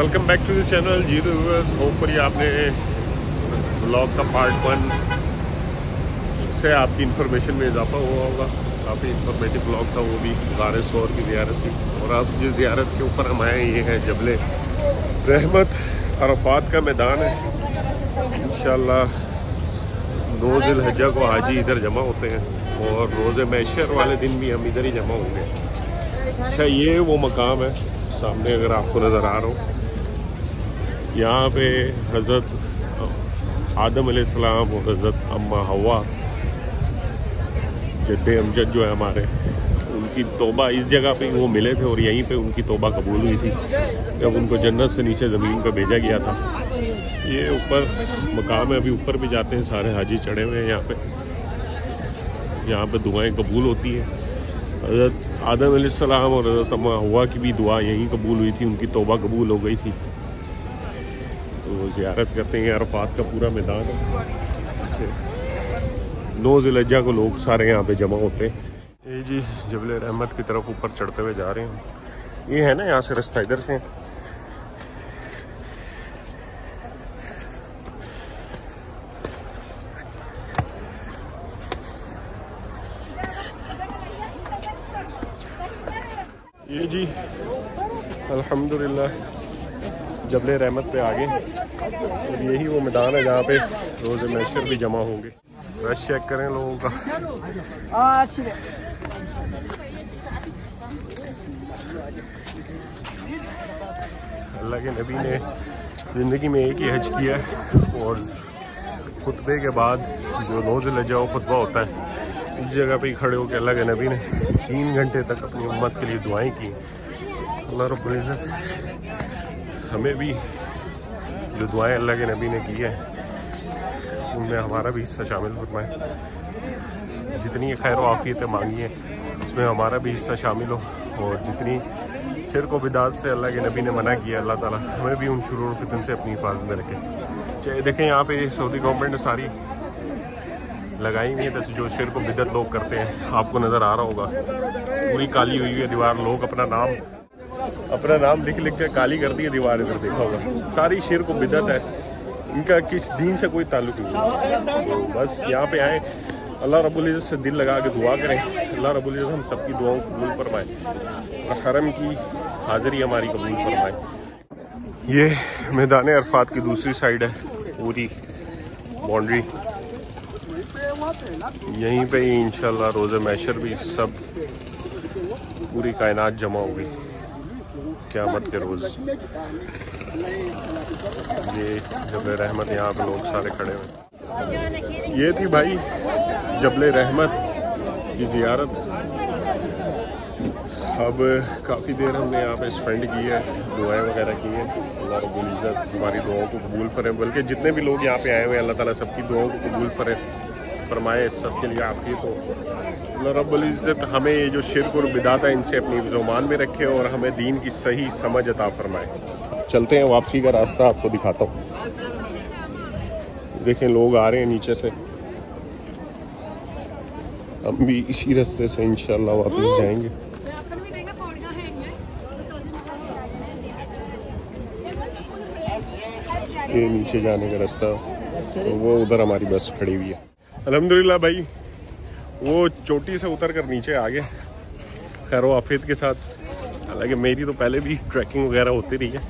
Welcome back to the channel zero hopefully आपने blog का part one से आपकी इन्फॉर्मेशन में इजाफा हुआ होगा। काफ़ी इन्फॉर्मेटिव ब्लॉग था, वो भी गार सौर की जियारत थी। और अब जिस जियारत के ऊपर हम आए, ये है जबले रहमत अरफात का मैदान है। इन नौ हजा को हाजी इधर जमा होते हैं। और रोज़ मैशर वाले दिन भी हम इधर ही जमा होंगे। अच्छा ये वो मकाम है, सामने अगर आपको नज़र आ रहा हो। यहाँ पे हज़रत आदम सलाम और हज़रत अम्मा हवा जद अमजद जो है हमारे, उनकी तोबा इस जगह पे वो मिले थे और यहीं पे उनकी तोबा कबूल हुई थी, जब उनको जन्नत से नीचे ज़मीन पर भेजा गया था। ये ऊपर मकाम है, अभी ऊपर भी जाते हैं, सारे हाजी चढ़े हुए हैं यहाँ पे। यहाँ पे दुआएँ कबूल होती हैं। हज़रत आदम सलाम और हज़रत अम्मा हुआ की भी दुआ यहीं कबूल हुई थी, उनकी तोबा कबूल हो गई थी। तो ज़्यारत करते हैं अरफात का पूरा मैदान है। नौ जिलजा को लोग सारे यहाँ पे जमा होते हैं। ये जी जबल रहमत की तरफ़ ऊपर चढ़ते हुए जा रहे हैं। ये है ना यहाँ से रास्ता इधर से। ये जी अल्हम्दुलिल्लाह। जबल रहमत पे आ गए और यही वो मैदान है जहाँ पे रोज़ मैशर भी जमा होंगे। रश चेक करें लोगों का। अल्लाह के नबी ने ज़िंदगी में एक ही हज किया है और खुतबे के बाद जो रोज़ लजाओ खुतबा होता है, इस जगह पे ही खड़े होकर अल्लाह के नबी ने तीन घंटे तक अपनी उम्मत के लिए दुआएँ की। अल्लाह रब्ज़त हमें भी जो दुआएँ अल्लाह के नबी ने की है, उनमें हमारा भी हिस्सा शामिल फरमाए। जितनी खैर आफियतें मांगी हैं, उसमें हमारा भी हिस्सा शामिल हो और जितनी शिर को बिदात से अल्लाह के नबी ने मना किया, अल्लाह ताला हमें भी उन शुरू फितन से अपनी हिफाजत में रखे। चाहे देखें यहाँ पे सऊदी गवर्नमेंट ने सारी लगाई हुई है, जैसे जो शेर को बिदत लोग करते हैं, आपको नज़र आ रहा होगा, पूरी काली हुई है दीवार, लोग अपना नाम अपना नाम लिख लिख के काली कर दी है दीवार इधर देखा होगा सारी शेर को बिदत है। इनका किस दीन से कोई ताल्लुक नहीं बस यहाँ पे आए। अल्लाह रब्बुल इज़्ज़त से दिल लगा के दुआ करें। अल्लाह रब्बुल इज़्ज़त हम सबकी दुआओं को कबूल फरमाए और हरम की हाज़िरी हमारी कबूल फरमाए। ये मैदान अरफात की दूसरी साइड है, पूरी बाउंड्री। यहीं पे ही इंशाल्लाह रोज़े मैशर भी सब पूरी कायनात जमा होगी क़्यामत के रोज़? ये जब रहमत, यहाँ पे लोग सारे खड़े हुए ये थी भाई जबल रहमत की ज़ियारत। अब काफ़ी देर हमने यहाँ पे स्पेंड की है, दुआएँ वगैरह की हैं। अल्लाह रब्बुल हमारी दुआओं को कबूल फरे बल्कि जितने भी लोग यहाँ पे आए हुए हैं, अल्लाह ताला सबकी दुआओं को कबूल फरे फरमाए सब के लिए आफियत हो रब्ज़त हमें ये जो शिरक और बिदात है इनसे अपनी जुमान में रखे और हमें दीन की सही समझ अता फरमाए। चलते हैं वापसी का रास्ता आपको दिखाता हूँ। देखें लोग आ रहे हैं नीचे से। हम भी इसी रास्ते से इंशाल्लाह वापस जाएँगे। ये नीचे जाने का रास्ता तो वो उधर हमारी बस खड़ी हुई है। अलहमदिल्ला भाई, वो चोटी से उतर कर नीचे आ गए खैर आफियत के साथ। हालाँकि मेरी तो पहले भी ट्रैकिंग वगैरह होती रही है,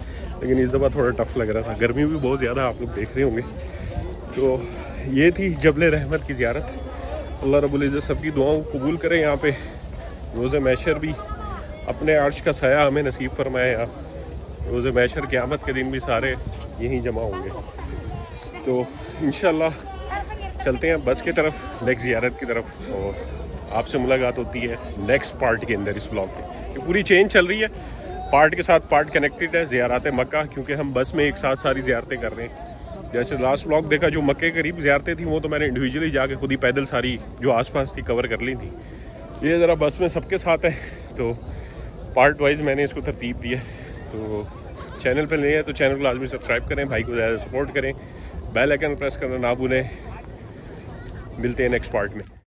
लेकिन इस दफ़ा थोड़ा टफ लग रहा था। गर्मी भी बहुत ज़्यादा आप लोग देख रहे होंगे। तो ये थी जबल रहमत की ज़्यारत। अल्लाह रबुल्ज़त सबकी दुआओं को कबूल करें। यहाँ पे रोज़ मैशर भी अपने अर्श का साया हमें नसीब फरमाए यहाँ रोज़ मैशर क़्यामत के दिन भी सारे यहीं जमा होंगे। तो इन चलते हैं बस की तरफ़ नेक्स्ट जियारत की तरफ़, और आपसे मुलाकात होती है नेक्स्ट पार्ट के अंदर इस ब्लॉग में ये पूरी चेंज चल रही है। पार्ट के साथ पार्ट कनेक्टेड है, ज़्यारत मक्का, क्योंकि हम बस में एक साथ सारी ज़्यारतें कर रहे हैं। जैसे लास्ट ब्लॉग देखा, जो मक्के करीब ज़्यारतें थी, वो तो मैंने इंडिविजुअली जाके खुद ही पैदल सारी जो आसपास थी कवर कर ली थी। ये ज़रा बस में सबके साथ है तो पार्ट वाइज मैंने इसको तरतीब दी है। तो चैनल पर नहीं है तो चैनल को लाजमी सब्सक्राइब करें, भाई को ज़्यादा सपोर्ट करें। बेल आइकन प्रेस करना ना भूलें। मिलते हैं नेक्स्ट पार्ट में।